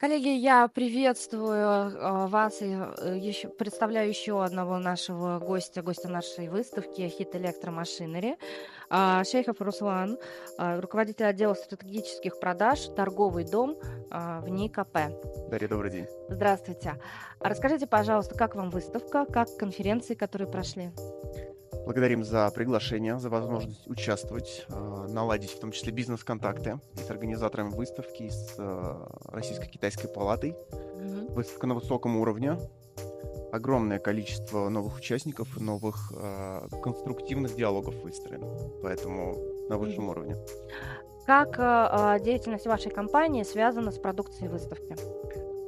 Коллеги, я приветствую а, вас и э, еще, представляю еще одного нашего гостя, гостя нашей выставки «Хит Электромашинери», а, Шейхов Руслан, а, руководитель отдела стратегических продаж, торговый дом в НИКП. Дарья, добрый день. Здравствуйте. Расскажите, пожалуйста, как вам выставка, как конференции, которые прошли? Благодарим за приглашение, за возможность участвовать, э, наладить в том числе бизнес-контакты с организаторами выставки, с э, Российско-Китайской палатой. Mm-hmm. Выставка на высоком уровне, огромное количество новых участников, новых э, конструктивных диалогов выстроено, поэтому на высшем mm-hmm. уровне. Как э, деятельность вашей компании связана с продукцией выставки?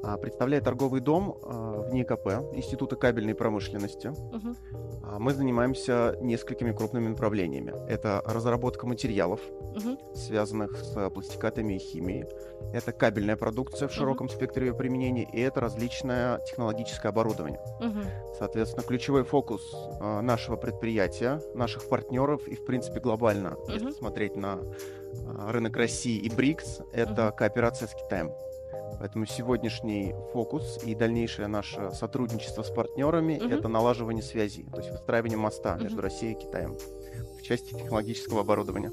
А, представляет торговый дом э, в НИКП, Института кабельной промышленности. Uh-huh. Мы занимаемся несколькими крупными направлениями. Это разработка материалов, uh-huh. связанных с пластикатами и химией. Это кабельная продукция в широком uh-huh. спектре ее применения. И это различное технологическое оборудование. Uh-huh. Соответственно, ключевой фокус э, нашего предприятия, наших партнеров и, в принципе, глобально, uh-huh. если смотреть на э, рынок России и БРИКС, это uh-huh. кооперация с Китаем. Поэтому сегодняшний фокус и дальнейшее наше сотрудничество с партнерами угу. это налаживание связей, то есть выстраивание моста угу. между Россией и Китаем в части технологического оборудования.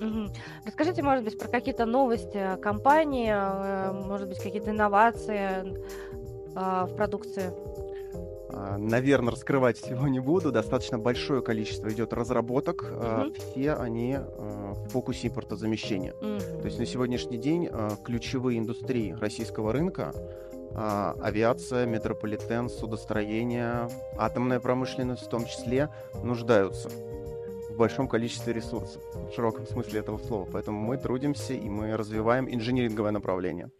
Угу. Расскажите, может быть, про какие-то новости компании, э, может быть, какие-то инновации э, в продукции. А, Наверное, раскрывать всего не буду. Достаточно большое количество идет разработок. Mm-hmm. Все они а, в фокусе импортозамещения. Mm-hmm. То есть на сегодняшний день ключевые индустрии российского рынка авиация, метрополитен, судостроение, атомная промышленность в том числе нуждаются в большом количестве ресурсов, в широком смысле этого слова. Поэтому мы трудимся и мы развиваем инжиниринговое направление.